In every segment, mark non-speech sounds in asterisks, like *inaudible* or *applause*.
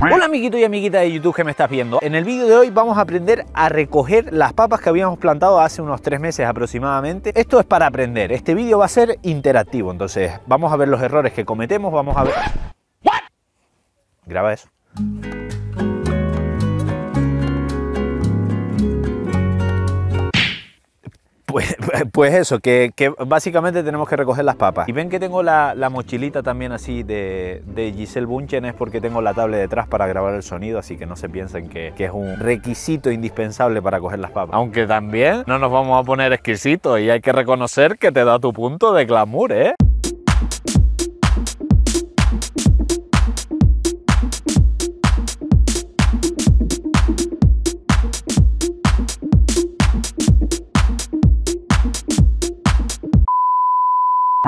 Hola amiguito y amiguita de YouTube que me estás viendo. En el vídeo de hoy vamos a aprender a recoger las papas que habíamos plantado hace unos tres meses aproximadamente. Esto es para aprender. Este vídeo va a ser interactivo, entonces vamos a ver los errores que cometemos, vamos a ver... Graba eso. Pues, *laughs* pues, eso, que, básicamente tenemos que recoger las papas. Y ven que tengo la, mochilita también así de, Giselle Bunchen, es porque tengo la tablet detrás para grabar el sonido, así que no se piensen que, que, es un requisito indispensable para coger las papas. Aunque también no nos vamos a poner exquisitos y hay que reconocer que te da tu punto de glamour, ¿eh?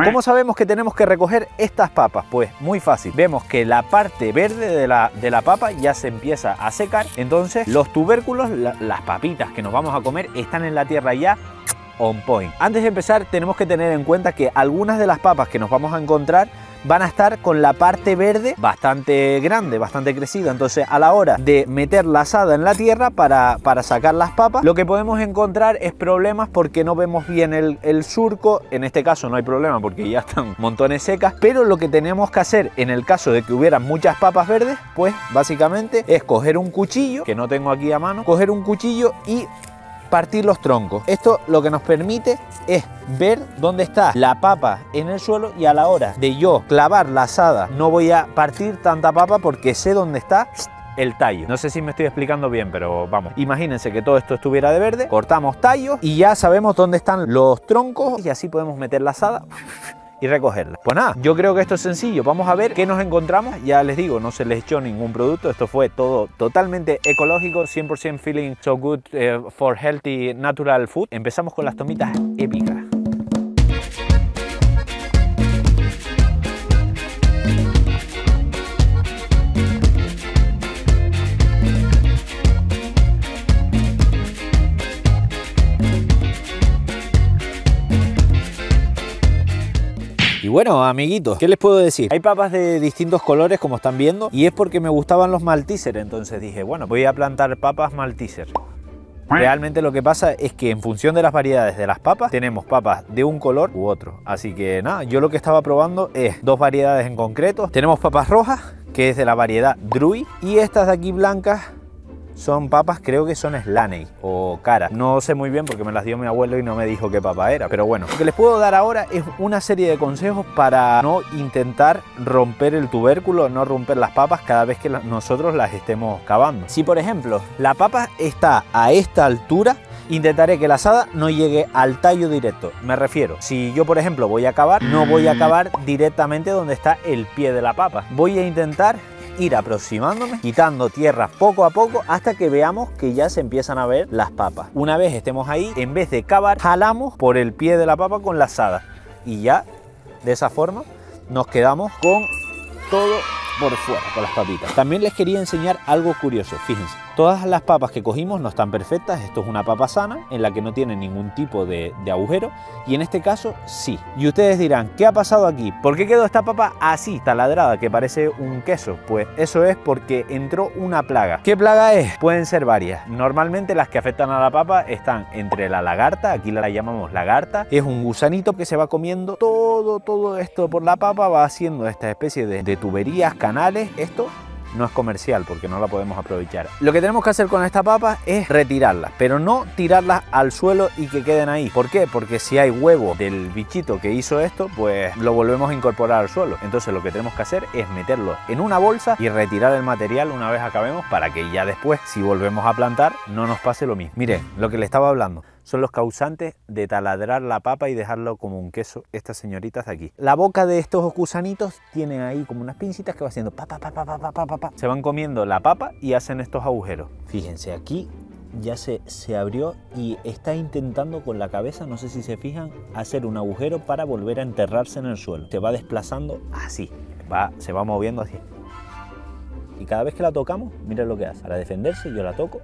¿Cómo sabemos que tenemos que recoger estas papas? Pues muy fácil. Vemos que la parte verde de la, de la papa ya se empieza a secar. Entonces los tubérculos, las papitas que nos vamos a comer, están en la tierra ya on point. Antes de empezar tenemos que tener en cuenta que algunas de las papas que nos vamos a encontrar van a estar con la parte verde bastante grande, bastante crecida. Entonces a la hora de meter la asada en la tierra para, para sacar las papas, lo que podemos encontrar es problemas porque no vemos bien el, el surco. En este caso no hay problema porque ya están *laughs* montones secas. Pero lo que tenemos que hacer en el caso de que hubieran muchas papas verdes, pues básicamente es coger un cuchillo, que no tengo aquí a mano, coger un cuchillo y partir los troncos. Esto lo que nos permite es ver dónde está la papa en el suelo y a la hora de yo clavar la asada no voy a partir tanta papa porque sé dónde está el tallo. No sé si me estoy explicando bien, pero vamos. Imagínense que todo esto estuviera de verde, cortamos tallos y ya sabemos dónde están los troncos y así podemos meter la asada y recogerla. Pues nada, yo creo que esto es sencillo. Vamos a ver qué nos encontramos. Ya les digo, no se les echó ningún producto. Esto fue todo totalmente ecológico, 100% feeling so good eh, for healthy natural food. Empezamos con las tomitas épicas. Bueno, amiguitos, ¿qué les puedo decir? Hay papas de distintos colores, como están viendo, y es porque me gustaban los Malteser, entonces dije, bueno, voy a plantar papas Malteser. Realmente lo que pasa es que en función de las variedades de las papas, tenemos papas de un color u otro. Así que nada, yo lo que estaba probando es dos variedades en concreto. Tenemos papas rojas, que es de la variedad Drui, y estas de aquí blancas son papas, creo que son Slaney o cara. No sé muy bien porque me las dio mi abuelo y no me dijo qué papa era. Pero bueno, lo que les puedo dar ahora es una serie de consejos para no intentar romper el tubérculo, no romper las papas cada vez que nosotros las estemos cavando. Si por ejemplo la papa está a esta altura, intentaré que la asada no llegue al tallo directo. Me refiero, si yo por ejemplo voy a cavar, no voy a cavar directamente donde está el pie de la papa. Voy a intentar ir aproximándome, quitando tierra poco a poco hasta que veamos que ya se empiezan a ver las papas. Una vez estemos ahí, en vez de cavar, jalamos por el pie de la papa con la asada y ya de esa forma nos quedamos con todo por fuera, con las papitas. También les quería enseñar algo curioso, fíjense. Todas las papas que cogimos no están perfectas, esto es una papa sana en la que no tiene ningún tipo de, agujero y en este caso sí. Y ustedes dirán, ¿qué ha pasado aquí? ¿Por qué quedó esta papa así, taladrada, que parece un queso? Pues eso es porque entró una plaga. ¿Qué plaga es? Pueden ser varias. Normalmente las que afectan a la papa están entre la lagarta, aquí la llamamos lagarta, es un gusanito que se va comiendo todo, todo esto por la papa, va haciendo esta especie de, de tuberías, esto no es comercial porque no la podemos aprovechar. Lo que tenemos que hacer con esta papa es retirarlas, pero no tirarlas al suelo y que queden ahí. ¿Por qué? Porque si hay huevo del bichito que hizo esto, pues lo volvemos a incorporar al suelo. Entonces lo que tenemos que hacer es meterlo en una bolsa y retirar el material una vez acabemos para que ya después, si volvemos a plantar, no nos pase lo mismo. Miren, lo que le estaba hablando son los causantes de taladrar la papa y dejarlo como un queso estas señoritas de aquí. La boca de estos gusanitos tienen ahí como unas pincitas que va haciendo pa, pa, pa, pa, pa, pa, pa. Se van comiendo la papa y hacen estos agujeros. Fíjense, aquí ya se, se abrió y está intentando con la cabeza, no sé si se fijan, hacer un agujero para volver a enterrarse en el suelo. Se va desplazando así, va, se va moviendo así. Y cada vez que la tocamos, miren lo que hace. Para defenderse yo la toco,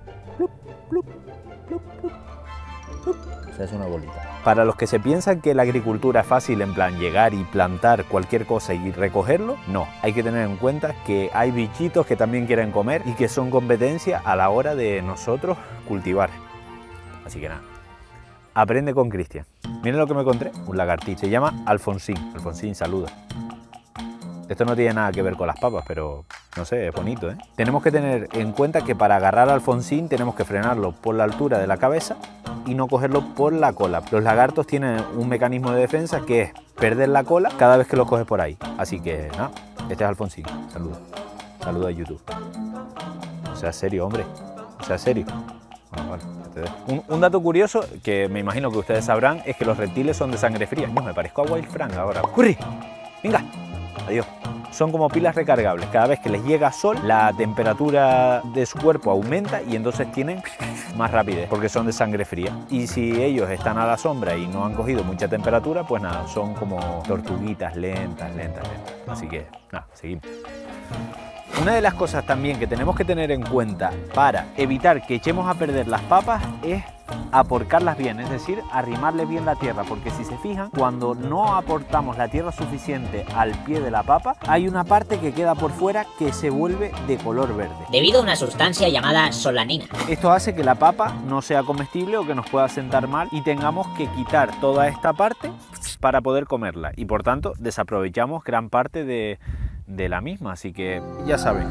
se hace una bolita. Para los que se piensan que la agricultura es fácil en plan llegar y plantar cualquier cosa y recogerlo, no. Hay que tener en cuenta que hay bichitos que también quieren comer y que son competencia a la hora de nosotros cultivar. Así que nada, aprende con Cristian. Miren lo que me encontré, un lagartito. Se llama Alfonsín. Alfonsín, saluda. Esto no tiene nada que ver con las papas, pero no sé, es bonito, ¿eh? Tenemos que tener en cuenta que para agarrar al Alfonsín tenemos que frenarlo por la altura de la cabeza y no cogerlo por la cola. Los lagartos tienen un mecanismo de defensa que es perder la cola cada vez que lo coges por ahí. Así que, nada, este es Alfonsín. Saluda. Saluda a YouTube. O sea, serio, hombre. O sea, serio. un, dato curioso que me imagino que ustedes sabrán es que los reptiles son de sangre fría. Yo me parezco a Wild Frank ahora. ¡Corre! ¡Venga! Adiós. Son como pilas recargables. Cada vez que les llega sol, la temperatura de su cuerpo aumenta y entonces tienen más rapidez porque son de sangre fría. Y si ellos están a la sombra y no han cogido mucha temperatura, pues nada, son como tortuguitas lentas, lentas, lentas. Así que nada, seguimos. Una de las cosas también que tenemos que tener en cuenta para evitar que echemos a perder las papas es aporcarlas bien, es decir, arrimarle bien la tierra, porque si se fijan, cuando no aportamos la tierra suficiente al pie de la papa, hay una parte que queda por fuera que se vuelve de color verde. Debido a una sustancia llamada solanina. Esto hace que la papa no sea comestible o que nos pueda sentar mal y tengamos que quitar toda esta parte para poder comerla y por tanto desaprovechamos gran parte de, de la misma, así que ya saben.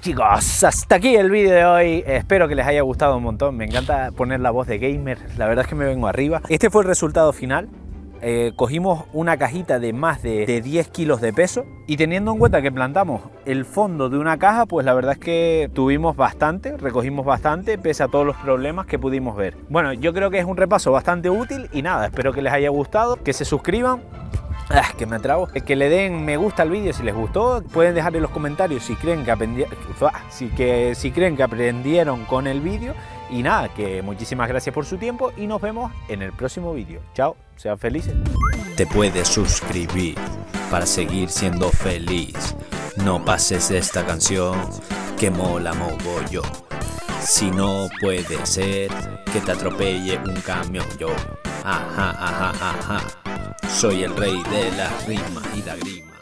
Chicos, hasta aquí el vídeo de hoy. Espero que les haya gustado un montón. Me encanta poner la voz de gamer. La verdad es que me vengo arriba. Este fue el resultado final. Eh, cogimos una cajita de más de, de, 10 kilos de peso y teniendo en cuenta que plantamos el fondo de una caja, pues la verdad es que tuvimos bastante, recogimos bastante, pese a todos los problemas que pudimos ver. Bueno, yo creo que es un repaso bastante útil y nada, espero que les haya gustado, que se suscriban, Ah, que me trago. Que le den me gusta al vídeo si les gustó. Pueden dejar en los comentarios si creen que, si, que, si creen que aprendieron con el vídeo. Y nada, que muchísimas gracias por su tiempo y nos vemos en el próximo vídeo. Chao, sean felices. Te puedes suscribir para seguir siendo feliz. No pases esta canción que mola yo Si no puede ser que te atropelle un camión yo. Ajá, ajá, ajá. Soy el rey de la rima y la grima.